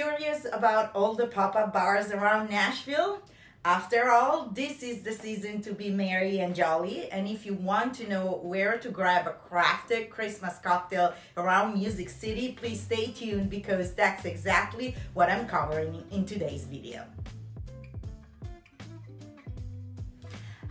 Curious about all the pop-up bars around Nashville? After all, this is the season to be merry and jolly. And if you want to know where to grab a crafted Christmas cocktail around Music City, please stay tuned because that's exactly what I'm covering in today's video.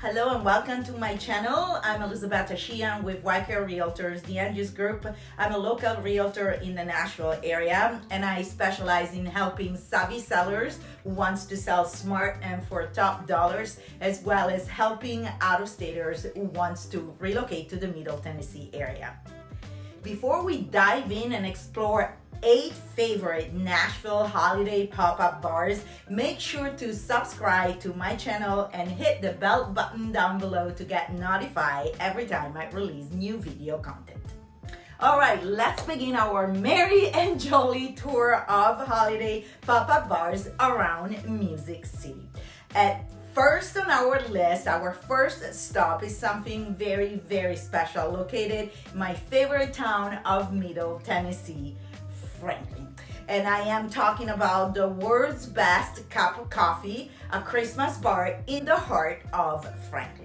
Hello and welcome to my channel. I'm Elisabetta Sheehan with Wycare Realtors, the Andrews Group. I'm a local realtor in the Nashville area and I specialize in helping savvy sellers who wants to sell smart and for top dollars, as well as helping out-of-staters who wants to relocate to the Middle Tennessee area. Before we dive in and explore eight favorite Nashville holiday pop-up bars, make sure to subscribe to my channel and hit the bell button down below to get notified every time I release new video content. All right, let's begin our merry and jolly tour of holiday pop-up bars around Music City. At first on our list, our first stop is something very, very special located in my favorite town of Middle Tennessee, Franklin. And I am talking about the world's best cup of coffee, a Christmas bar in the heart of Franklin.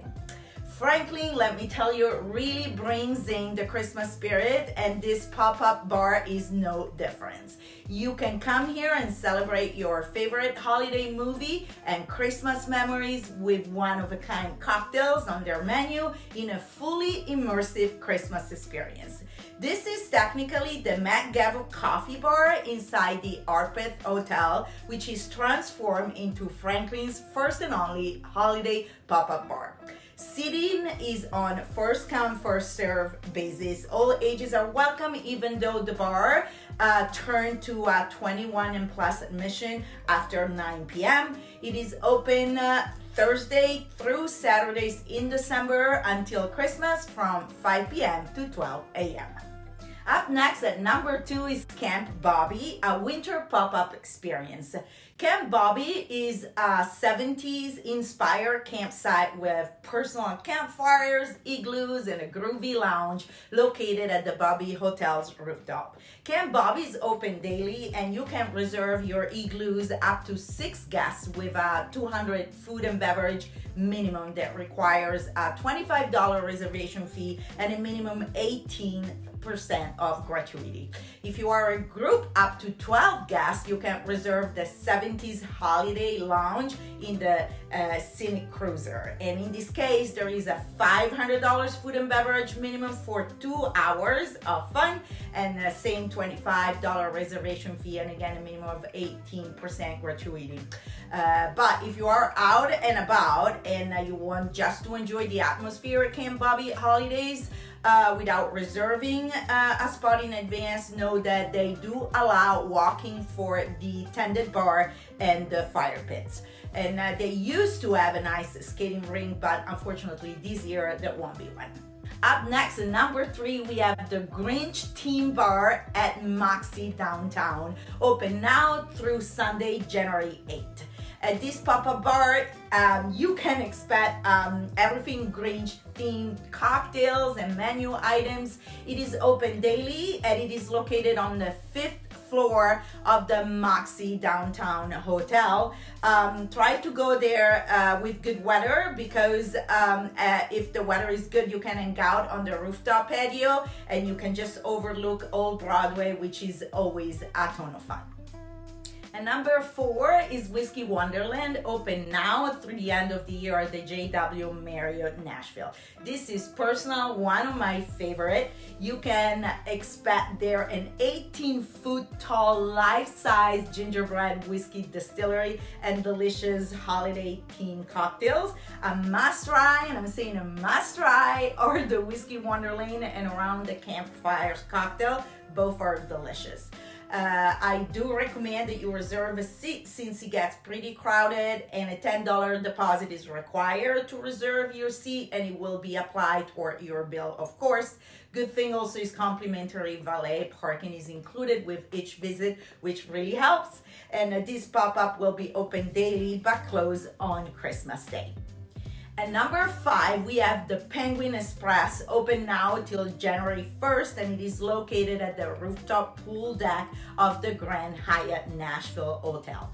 Franklin, let me tell you, really brings in the Christmas spirit and this pop-up bar is no different. You can come here and celebrate your favorite holiday movie and Christmas memories with one-of-a-kind cocktails on their menu in a fully immersive Christmas experience. This is technically the McGavock Coffee Bar inside the Harpeth Hotel, which is transformed into Franklin's first and only holiday pop-up bar. Seating is on first come, first serve basis. All ages are welcome, even though the bar uh, turned to uh, 21 and plus admission after 9 p.m. It is open uh, Thursday through Saturdays in December until Christmas from 5 p.m. to 12 a.m. Up next at number two is Camp Bobby, a winter pop-up experience. Camp Bobby is a 70s inspired campsite with personal campfires, igloos, and a groovy lounge located at the Bobby Hotel's rooftop. Camp Bobby is open daily and you can reserve your igloos up to six guests with a 200 food and beverage minimum that requires a $25 reservation fee and a minimum 18 percent of gratuity. If you are a group up to 12 guests, you can reserve the 70s Holiday Lounge in the uh, Scenic Cruiser. And in this case, there is a $500 food and beverage minimum for two hours of fun and the same $25 reservation fee and again a minimum of 18% gratuity. Uh, but if you are out and about and uh, you want just to enjoy the atmosphere at Camp Bobby holidays, uh, without reserving uh, a spot in advance, know that they do allow walking for the tended bar and the fire pits. And uh, they used to have a nice skating rink, but unfortunately this year there won't be one. Up next, number three, we have the Grinch Team Bar at Moxy Downtown, open now through Sunday, January 8th. At this pop-up bar, um, you can expect um, everything Grinch themed cocktails and menu items. It is open daily and it is located on the fifth floor of the Moxy Downtown Hotel. Um, try to go there uh, with good weather because um, uh, if the weather is good, you can hang out on the rooftop patio and you can just overlook Old Broadway, which is always a ton of fun. And number four is Whiskey Wonderland, open now through the end of the year at the JW Marriott Nashville. This is personal, one of my favorite. You can expect there an 18 foot tall, life-size gingerbread whiskey distillery and delicious holiday themed cocktails. A must try, and I'm saying a must try, or the Whiskey Wonderland and around the campfires cocktail. Both are delicious. Uh, I do recommend that you reserve a seat since it gets pretty crowded and a $10 deposit is required to reserve your seat and it will be applied toward your bill, of course. Good thing also is complimentary valet parking is included with each visit, which really helps. And uh, this pop-up will be open daily but close on Christmas Day. And number five, we have the Penguin Express open now till January 1st, and it is located at the rooftop pool deck of the Grand Hyatt Nashville Hotel.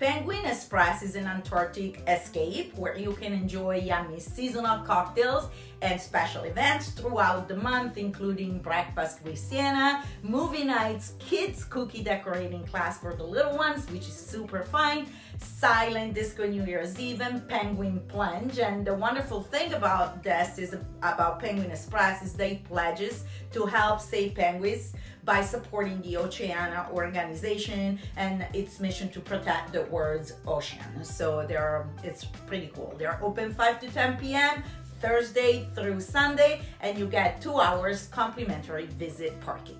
Penguin Express is an Antarctic escape where you can enjoy yummy seasonal cocktails and special events throughout the month, including breakfast with Sienna, movie nights, kids cookie decorating class for the little ones, which is super fun, silent disco New Year's Eve, and penguin plunge. And the wonderful thing about this is about Penguin Express is they pledges to help save penguins by supporting the Oceana organization and its mission to protect the world's ocean. So they're it's pretty cool. They're open 5 to 10 p.m. Thursday through Sunday, and you get two hours complimentary visit parking.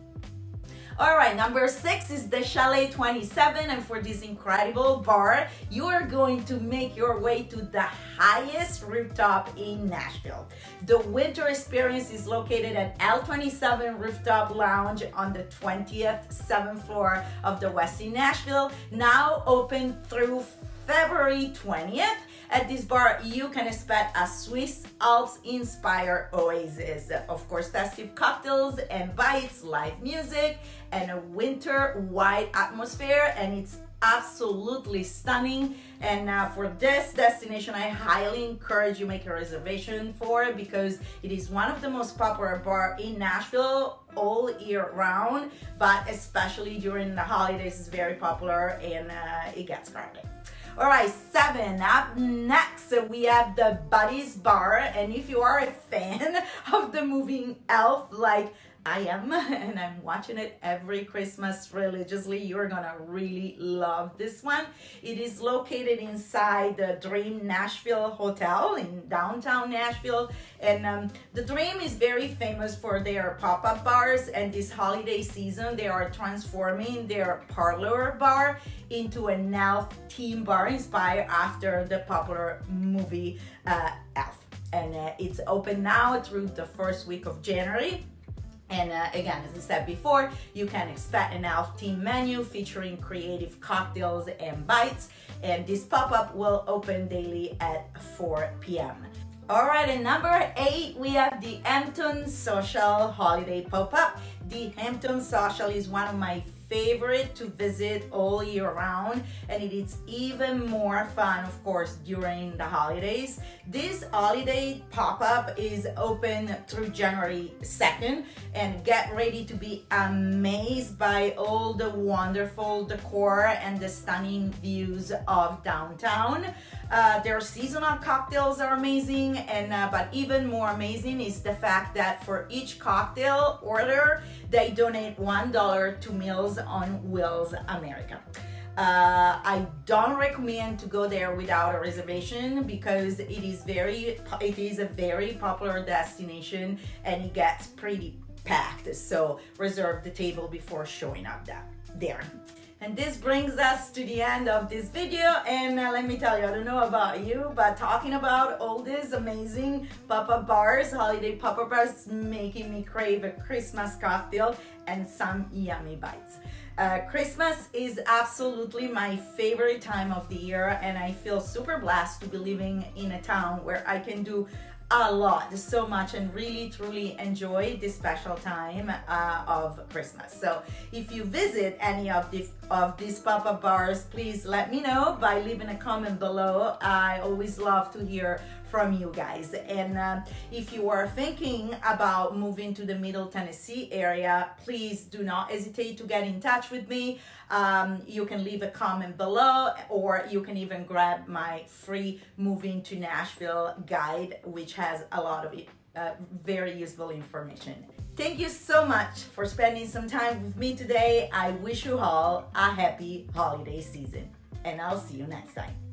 All right, number six is the Chalet 27. And for this incredible bar, you are going to make your way to the highest rooftop in Nashville. The winter experience is located at L27 Rooftop Lounge on the 20th, 7th floor of the Westin Nashville, now open through February 20th. At this bar, you can expect a Swiss Alps inspired oasis. Of course, festive cocktails and bites, live music, and a winter white atmosphere. And it's absolutely stunning and uh, for this destination i highly encourage you make a reservation for it because it is one of the most popular bar in nashville all year round but especially during the holidays it's very popular and uh, it gets crowded all right, seven. Up next, we have the Buddy's Bar. And if you are a fan of the movie Elf, like I am, and I'm watching it every Christmas religiously. You're gonna really love this one. It is located inside the Dream Nashville Hotel in downtown Nashville. And um, the Dream is very famous for their pop-up bars. And this holiday season, they are transforming their parlor bar into an elf theme bar inspired after the popular movie uh, Elf. And uh, it's open now through the first week of January. And uh, again, as I said before, you can expect an elf team menu featuring creative cocktails and bites. And this pop-up will open daily at 4 p.m. All right, and number eight, we have the Hampton Social Holiday Pop-Up. The Hampton Social is one of my favorite to visit all year round and it is even more fun of course during the holidays. This holiday pop-up is open through january 2nd and get ready to be amazed by all the wonderful decor and the stunning views of downtown uh, their seasonal cocktails are amazing and uh, but even more amazing is the fact that for each cocktail order they donate one dollar to meals on Wheels America. Uh, I don't recommend to go there without a reservation because it is very it is a very popular destination and it gets pretty packed. So reserve the table before showing up there. And this brings us to the end of this video. And uh, let me tell you, I don't know about you, but talking about all these amazing pop-up bars, holiday pop-up bars, making me crave a Christmas cocktail and some yummy bites. Uh, Christmas is absolutely my favorite time of the year and I feel super blessed to be living in a town where I can do a lot so much and really truly enjoy this special time uh, of Christmas. So if you visit any of the of these pop-up bars, please let me know by leaving a comment below. I always love to hear from you guys. And uh, if you are thinking about moving to the Middle Tennessee area, please do not hesitate to get in touch with me. Um, you can leave a comment below or you can even grab my free moving to Nashville guide, which has a lot of uh, very useful information. Thank you so much for spending some time with me today. I wish you all a happy holiday season and I'll see you next time.